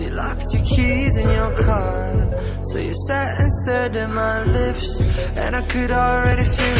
You locked your keys in your car So you sat and stared at my lips And I could already feel